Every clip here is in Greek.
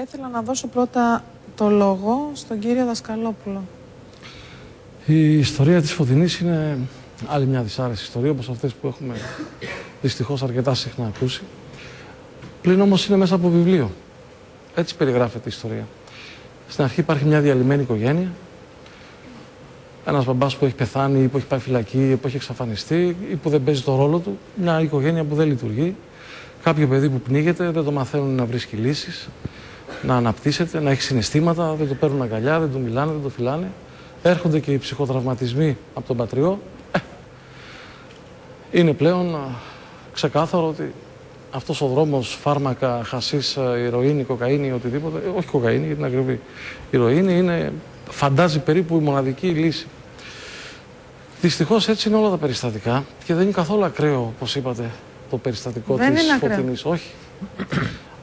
ήθελα να δώσω πρώτα το λόγο στον κύριο Δασκαλόπουλο. Η ιστορία της Φωτεινής είναι άλλη μια δυσάρεστη ιστορία, όπως αυτές που έχουμε δυστυχώς αρκετά συχνά ακούσει. Πλην όμως είναι μέσα από βιβλίο. Έτσι περιγράφεται η ιστορία. Στην αρχή υπάρχει μια διαλυμένη οικογένεια. Ένας μπαμπάς που έχει πεθάνει ή που έχει πάει φυλακή ή που έχει εξαφανιστεί ή που δεν παίζει το ρόλο του. Μια οικογένεια που δεν λειτουργεί. Κάποιο παιδί που πνίγεται, δεν το μαθαίνουν να βρίσκει λύσεις, να αναπτύσσεται, να έχει συναισθήματα, δεν το παίρνουν αγκαλιά, δεν το μιλάνε, δεν το φυλάνε. Έρχονται και οι ψυχοτραυματισμοί από τον πατριό. Ε, είναι πλέον ξεκάθαρο ότι αυτός ο δρόμος φάρμακα, χασίς, ηρωίνη, κοκαίνη, οτιδήποτε, ε, όχι κοκαίνη γιατί είναι ακριβή, ηρωίνη είναι, φαντάζει περίπου η μοναδική λύση. Δυστυχώς έτσι είναι όλα τα περιστατικά και δεν είναι καθόλου ακραίο, όπως είπατε, το περιστατικό Δεν της είναι ακραίο. Φωτεινής. Όχι.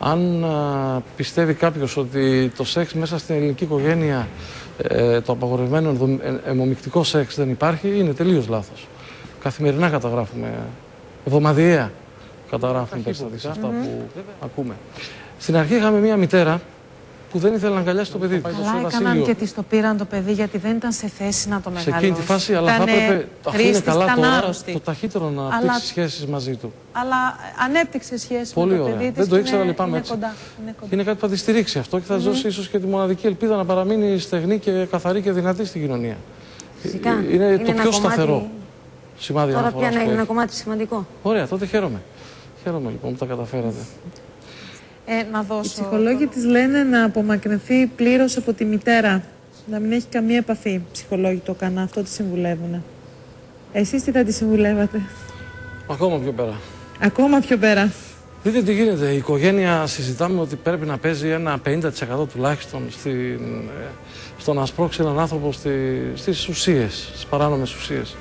Αν α, πιστεύει κάποιος ότι το σεξ μέσα στην ελληνική οικογένεια, ε, το απαγορευμένο ενδο- ε, αιμομυκτικό σεξ δεν υπάρχει, είναι τελείως λάθος. Καθημερινά καταγράφουμε, εβδομαδιαία καταγράφουμε περιστατικά αυτά που ακούμε. Στην αρχή είχαμε μία μητέρα που δεν ήθελε να αγκαλιάσει το παιδί της. Αλλά έκαναν και της το πήραν το παιδί γιατί δεν ήταν σε θέση να το Σε μεγαλώσει. εκείνη τη φάση, αλλά θα Ήτανε έπρεπε, αφού είναι χρήστης, καλά ήταν τώρα, άρρωστη. το ταχύτερο να Αλλά- αναπτύξει σχέσεις μαζί του. Αλλά ανέπτυξε σχέση Πολύ με το ωραία. παιδί της Δεν το και ήξερα, είναι- λυπάμαι είναι έτσι. κοντά. Είναι κοντά. Είναι κάτι που θα τη στηρίξει αυτό και θα mm δώσει ίσως και τη μοναδική ελπίδα να παραμείνει στεγνή και καθαρή και δυνατή στην κοινωνία. Φυσικά. Ε, Είναι, Είναι το ένα πιο κομμάτι- σταθερό σημάδι Τώρα αναφοράς πια να που είναι ένα έχει. κομμάτι σημαντικό. Ωραία, τότε χαίρομαι. Χαίρομαι λοιπόν που τα καταφέρατε. Ε, να Οι δώσω. ψυχολόγοι της λένε να απομακρυνθεί πλήρως από τη μητέρα. Να μην έχει καμία επαφή. Οι ψυχολόγοι το κάνουν αυτό, τη συμβουλεύουν. Εσείς τι θα τη συμβουλεύατε; Ακόμα πιο πέρα. Ακόμα πιο πέρα. Δείτε τι γίνεται. Η οικογένεια συζητάμε ότι πρέπει να παίζει ένα 50% τουλάχιστον στην, ε, στο να σπρώξει έναν άνθρωπο στη, στις ουσίες, στις παράνομες ουσίες.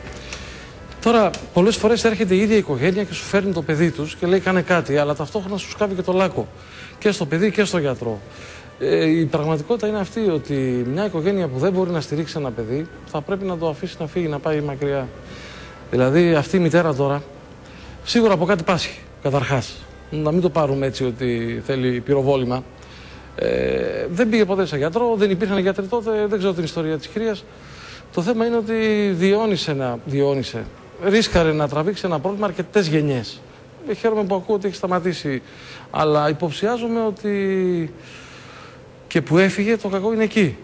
Τώρα, πολλές φορές έρχεται η ίδια η οικογένεια και σου φέρνει το παιδί τους και λέει κάνε κάτι, αλλά ταυτόχρονα σου σκάβει και το λάκκο. Και στο παιδί και στο γιατρό. Ε, η πραγματικότητα είναι αυτή ότι μια οικογένεια που δεν μπορεί να στηρίξει ένα παιδί θα πρέπει να το αφήσει να φύγει, να πάει μακριά. Δηλαδή αυτή η μητέρα τώρα σίγουρα από κάτι πάσχει, καταρχάς. Να μην το πάρουμε έτσι ότι θέλει πυροβόλημα. Ε, δεν πήγε ποτέ σε γιατρό, δεν υπήρχαν γιατροί τότε, δεν ξέρω την ιστορία της κυρίας. Το θέμα είναι ότι διόνυσε, να, διόνυσε, ρίσκαρε να τραβήξει ένα πρόβλημα αρκετές γενιές. Ε, Χαίρομαι που ακούω ότι έχει σταματήσει, αλλά υποψιάζομαι ότι και που έφυγε το κακό είναι εκεί.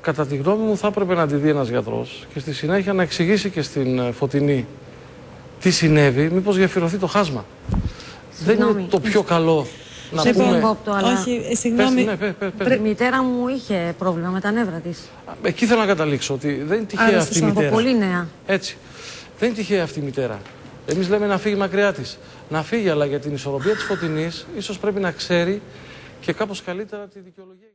Κατά τη γνώμη μου θα έπρεπε να τη δει ένας γιατρός και στη συνέχεια να εξηγήσει και στην ε, Φωτεινή τι συνέβη, μήπως γεφυρωθεί το χάσμα. Δεν είναι Συγγνώμη. το πιο καλό να Σε πούμε... διακόπτω, αλλά Όχι, ε, Πες, συγγνώμη. ναι, πες, πες, πες. η μητέρα μου είχε πρόβλημα με τα νεύρα της. Εκεί θέλω να καταλήξω ότι δεν είναι τυχαία Άρρωστος αυτή η άνθρωπος. μητέρα. Πολύ νέα. Έτσι. Δεν είναι τυχαία αυτή η μητέρα. Εμείς λέμε να φύγει μακριά της. Να φύγει, αλλά για την ισορροπία της φωτεινής, ίσως πρέπει να ξέρει και κάπως καλύτερα τη δικαιολογία.